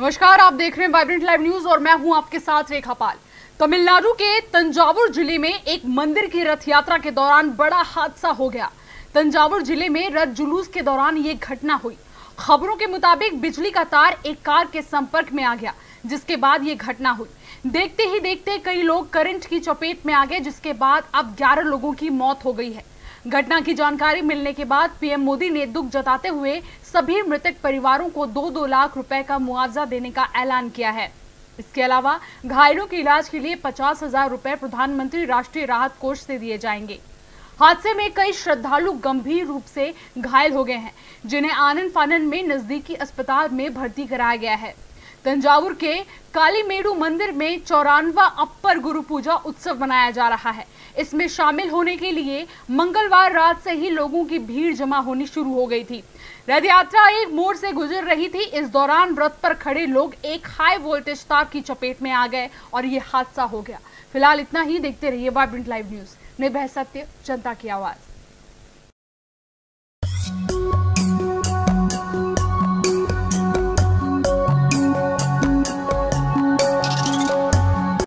नमस्कार, आप देख रहे हैं वाइब्रेंट लाइव न्यूज़ और मैं हूँ आपके साथ रेखा पाल। तमिलनाडु के तंजावुर ज़िले में एक मंदिर की रथ यात्रा के दौरान बड़ा हादसा हो गया। तंजावुर ज़िले में रथ जुलूस के दौरान ये घटना हुई। खबरों के मुताबिक बिजली का तार एक कार के संपर्क में आ गया, जिसके बाद ये घटना हुई। देखते ही देखते कई लोग करंट की चपेट में आ गए, जिसके बाद अब 11 लोगों की मौत हो गई है। घटना की जानकारी मिलने के बाद पीएम मोदी ने दुख जताते हुए सभी मृतक परिवारों को दो दो लाख रुपए का मुआवजा देने का ऐलान किया है। इसके अलावा घायलों के इलाज के लिए पचास हज़ार रुपए प्रधानमंत्री राष्ट्रीय राहत कोष से दिए जाएँगे। हादसे में कई श्रद्धालु गंभीर रूप से घायल हो गए हैं, जिन्हें आनंद फानन में नजदीकी अस्पताल में भर्ती कराया गया है। तंजावुर के कालीमेडू मंदिर में चौरानवा अपर गुरु पूजा उत्सव मनाया जा रहा है। इसमें शामिल होने के लिए मंगलवार रात से ही लोगों की भीड़ जमा होनी शुरू हो गई थी। रथ यात्रा एक मोड़ से गुजर रही थी। इस दौरान रथ पर खड़े लोग एक हाई वोल्टेज तार की चपेट में आ गए और ये हादसा हो गया। फ़िलहाल इतना ही, देखते रहिए वाइब्रेंट लाइव न्यूज़। निर्भय सत्य जनता की आवाज़।